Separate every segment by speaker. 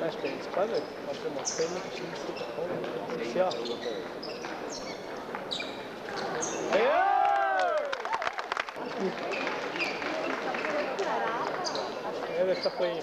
Speaker 1: That's been clever. I've been my favorite machine to the home. Yeah. Yeah! Essa foi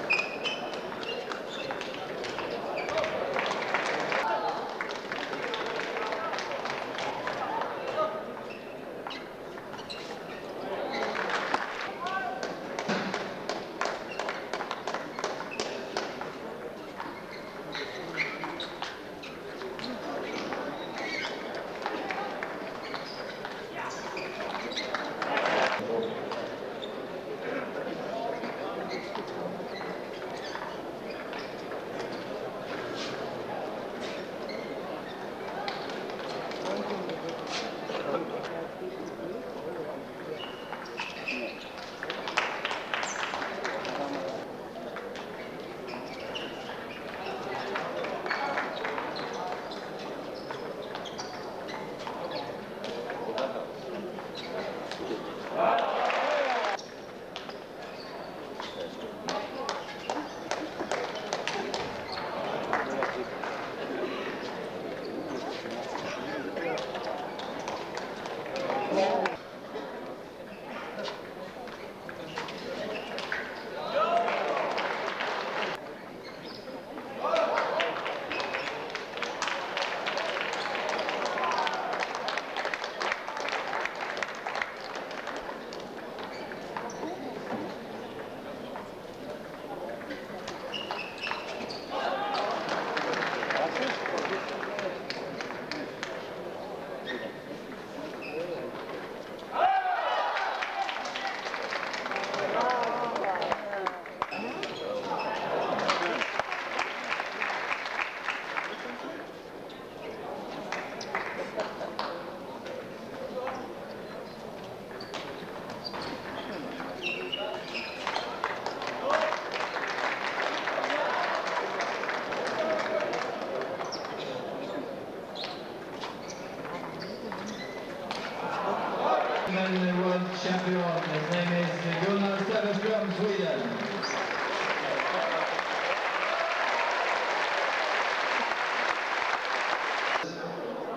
Speaker 2: Women World Champion. His name is Gunnar Säfström, Sweden.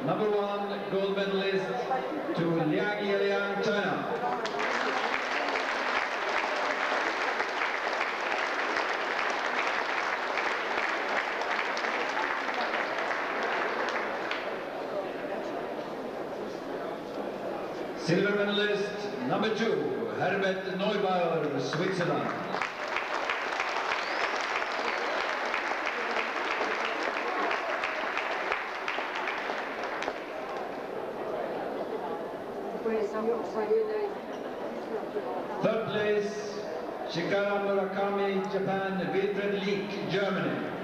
Speaker 2: Number one gold medalist to Liang Yiliang, China. Silver medalist number two, Herbert Neubauer, Switzerland. Third place, Shikara Murakami, Japan, Wilfried Lieck, Germany.